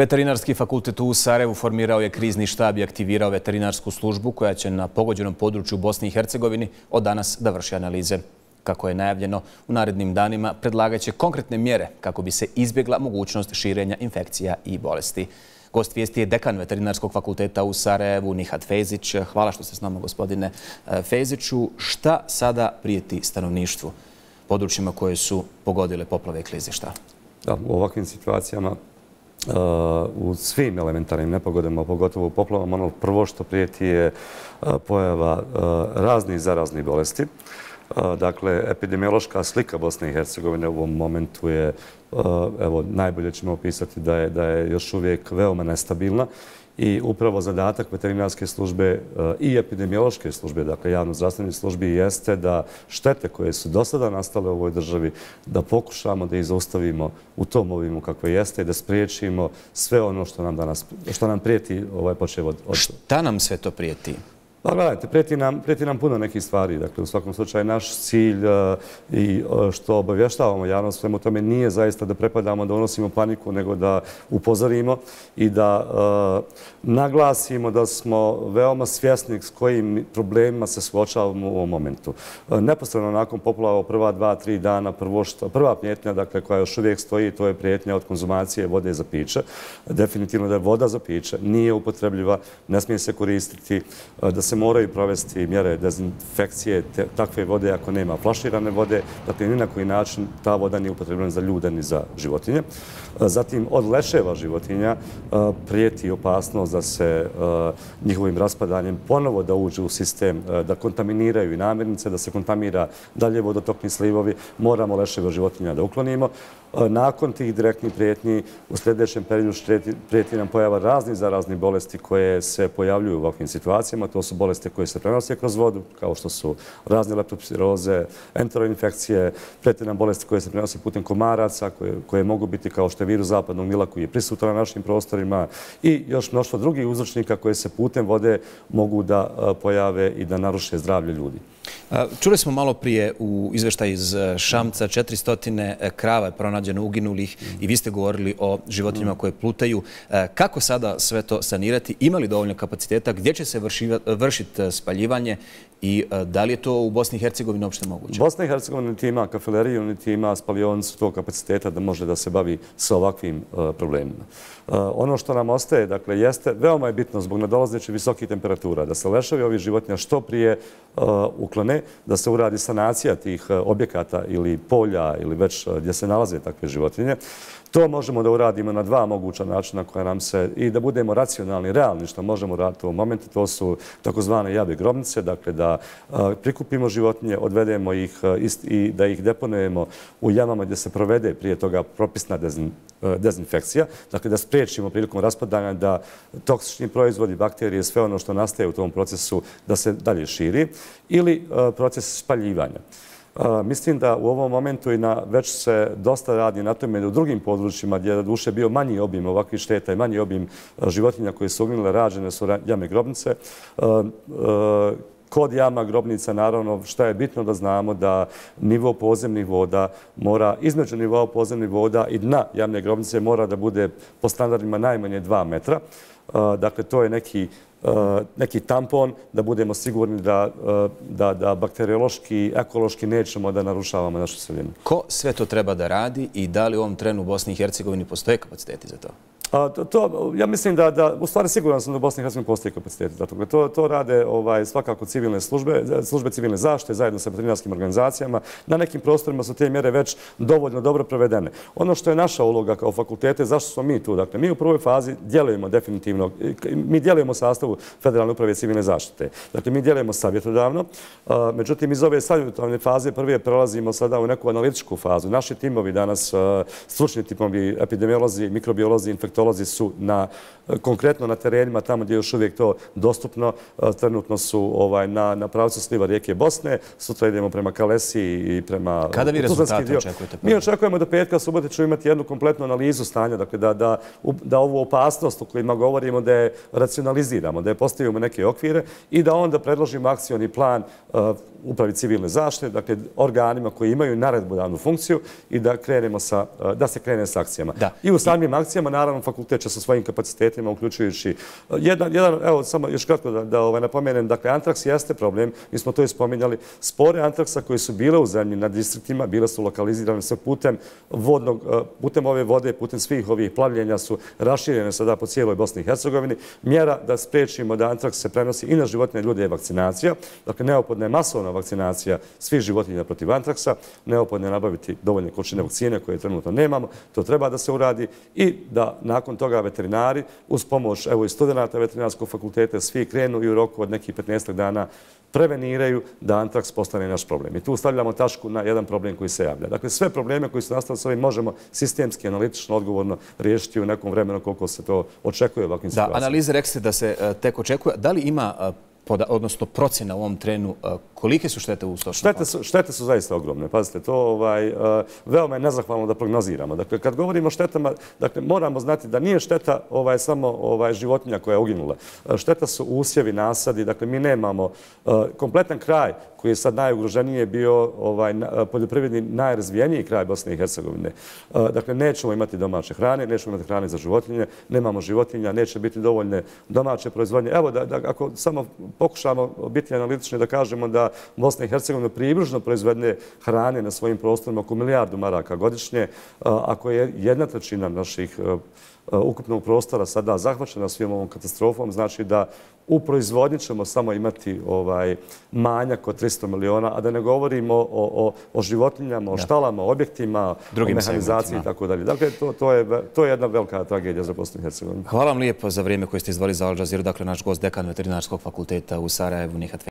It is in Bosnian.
Veterinarski fakultet u Sarajevu formirao je krizni štab i aktivirao veterinarsku službu koja će na pogođenom području Bosni i Hercegovini od danas da vrši analize. Kako je najavljeno, u narednim danima predlagaće konkretne mjere kako bi se izbjegla mogućnost širenja infekcija i bolesti. Gost vijesti je dekan Veterinarskog fakulteta u Sarajevu, Nihat Fezić. Hvala što ste s nama, gospodine e, Feziću. Šta sada prijeti stanovništvu područjima koje su pogodile poplave i klizišta? U ovakvim situacijama u svim elementarnim nepogodama, pogotovo u poplavama, ono prvo što prijeti je e, pojava e, raznih zaraznih bolesti. E, dakle, epidemiološka slika Bosne i Hercegovine u ovom momentu je, evo, najbolje ćemo opisati da je još uvijek veoma nestabilna I upravo zadatak veterinarske službe eh, i epidemiološke službe, dakle javno-zdravstvene službe, jeste da štete koje su do sada nastale u ovoj državi, da pokušamo da ih zaustavimo u tom ovimu kakve jeste i da spriječimo sve ono što nam danas, što nam prijeti ovaj počev od... Šta nam sve to prijeti? Pa gledajte, preti nam preti nam puno nekih stvari. Dakle, u svakom slučaju, naš cilj e, i e, što obavještavamo javnost svemu tome nije zaista da prepadamo, da unosimo paniku, nego da upozorimo i da e, naglasimo da smo veoma svjesni s kojim problemima se suočavamo u ovom momentu. E, neposredno nakon poplava prva dva, tri dana, prvo što, prva prijetnja dakle, koja još uvijek stoji, to je prijetnja od konzumacije vode za piće. Definitivno da je voda za piće, nije upotrebljiva, ne smije se koristiti, da se se moraju provesti mjere dezinfekcije takve vode ako nema flaširane vode. Dakle, ni na koji način ta voda nije upotrebljena za ljude ni za životinje. E, zatim, od leševa životinja e, prijeti opasnost da se e, njihovim raspadanjem ponovo da uđe u sistem, da kontaminiraju i namirnice, da se kontamira dalje vodotokni slivovi. Moramo leševa životinja da uklonimo. E, nakon tih direktnih prijetnji, u sljedećem periodu prijeti nam pojava raznih zaraznih bolesti koje se pojavljuju u ovakvim situacijama. To su bolesti koje se prenose kroz vodu, kao što su razne leptopsiroze, enteroinfekcije, prijeti nam bolesti koje se prenose putem komaraca, koje mogu biti kao što je virus zapadnog mila koji je prisutan na našim prostorima i još mnoštvo drugih uzročnika koje se putem vode mogu da e, pojave i da naruše zdravlje ljudi. Čuli smo malo prije u izveštaj iz e, Šamca 400 krava je pronađeno uginulih i vi ste govorili o životinjima koje plutaju. E, kako sada sve to sanirati? Ima li dovoljno kapaciteta? Gdje će se vršiti e, spaljivanje? I e, da li je to u Bosni i Hercegovini uopšte moguće? Bosna i Hercegovina niti ima kafeleriju, niti ima spalionicu tog kapaciteta da može da se bavi sa ovakvim problemima. Ono što nam ostaje, dakle, jeste, veoma je bitno zbog nadolazeće visokih temperatura, da se lešavi ovih životinja što prije uklone, da se uradi sanacija tih objekata ili polja ili već gdje se nalaze takve životinje. To možemo da uradimo na dva moguća načina koja nam se i da budemo racionalni, realni što možemo raditi u ovom momentu. To su takozvane jave grobnice, dakle da prikupimo životinje, odvedemo ih i da ih deponujemo u jamama gdje se provede prije toga propisna dezinfekcija. Dakle da spriječimo prilikom raspadanja da toksični proizvodi, bakterije, sve ono što nastaje u tom procesu da se dalje širi ili proces spaljivanja. Mislim da u ovom momentu i na, već se dosta radi na tome u drugim područjima gdje je duše bio manji obim ovakvih šteta i manji obim životinja koje su ugnile rađene su jame grobnice. Kod jama grobnica, naravno, što je bitno da znamo da nivo pozemnih voda mora, između nivoa pozemnih voda i dna jamne grobnice mora da bude po standardima najmanje 2 metra. Dakle, to je neki E, neki tampon da budemo sigurni da e, da, da bakteriološki ekološki nećemo da narušavamo našu sredinu. Ko sve to treba da radi i da li u ovom trenu u Bosni i Hercegovini postoje kapaciteti za to? To, Ja mislim da, da, u stvari siguran sam da u Bosni i Hercegovini postoji kapaciteti. To to rade ovaj, svakako civilne službe, službe civilne zaštite zajedno sa veterinarskim organizacijama. Na nekim prostorima su te mjere već dovoljno dobro provedene. Ono što je naša uloga kao fakultete, zašto smo mi tu? Dakle, mi u prvoj fazi djelujemo definitivno, mi djelujemo sastavu Federalne uprave civilne zaštite. Dakle, mi djelujemo savjetodavno. Međutim, iz ove savjetodavne faze prvije prelazimo sada u neku analitičku fazu. Naši timovi danas, stručni timovi, epidemiolozi, mikrobiolozi, infektolozi, infektolozi su na, konkretno na terenima, tamo gdje je još uvijek to dostupno. E, trenutno su ovaj, na, na pravcu sliva rijeke Bosne. Sutra idemo prema Kalesi i prema... Kada vi rezultate očekujete? Mi očekujemo da petka subote ću imati jednu kompletnu analizu stanja, dakle da, da, da ovu opasnost o kojima govorimo da je racionaliziramo, da je postavimo neke okvire i da onda predložimo akcijoni plan uh, upravi civilne zaštite, dakle organima koji imaju naredbu danu funkciju i da krenemo sa, uh, da se krene s akcijama. Da. I u samim akcijama, naravno, fakultet će sa svojim kapacitetima, uključujući e, jedan, jedan evo, samo još kratko da, da ovaj, napomenem, dakle, antraks jeste problem, mi smo to ispominjali, spore antraksa koje su bile u zemlji na distriktima, bile su lokalizirane sa putem vodnog, e, putem ove vode, putem svih ovih plavljenja su raširene sada po cijeloj Bosni i Hercegovini. Mjera da sprečimo da antraks se prenosi i na životinje ljude je vakcinacija. Dakle, neopodna je masovna vakcinacija svih životinja protiv antraksa. Neopodna je nabaviti dovoljne količine vakcine koje trenutno nemamo. To treba da se uradi i da nakon toga veterinari uz pomoć evo i studenta veterinarskog fakulteta svi krenu i u roku od nekih 15 dana preveniraju da antraks postane naš problem. I tu stavljamo tašku na jedan problem koji se javlja. Dakle, sve probleme koji su nastali s ovim možemo sistemski, analitično, odgovorno riješiti u nekom vremenu koliko se to očekuje u ovakvim situacijama. Da, analize rekste da se e, tek očekuje. Da li ima e, odnosno procena u ovom trenu, e, kolike su štete u stočnom štete Štete su zaista ogromne. Pazite, to ovaj, veoma je nezahvalno da prognoziramo. Dakle, kad govorimo o štetama, dakle, moramo znati da nije šteta ovaj, samo ovaj, životinja koja je uginula. Šteta su usjevi, nasadi. Dakle, mi nemamo kompletan kraj koji je sad najugroženiji bio ovaj, poljoprivredni najrazvijeniji kraj Bosne i Hercegovine. Dakle, nećemo imati domaće hrane, nećemo imati hrane za životinje, nemamo životinja, neće biti dovoljne domaće proizvodnje. Evo, da, da, ako samo pokušamo biti analitični da kažemo da Bosna i Hercegovina približno proizvedne hrane na svojim prostorima oko milijardu maraka godišnje, ako je jedna trećina naših ukupnog prostora sada zahvaćena svim ovom katastrofom, znači da u proizvodnji ćemo samo imati ovaj manjak od 300 miliona, a da ne govorimo o, o, životinjama, o štalama, o objektima, o mehanizaciji i tako dalje. Dakle, to, to, je, to je jedna velika tragedija za Bosnu i Hercegovinu. Hvala vam lijepo za vrijeme koje ste izvali za Al Jazeera. Dakle, naš gost dekan veterinarskog fakulteta u Sarajevu, Nihat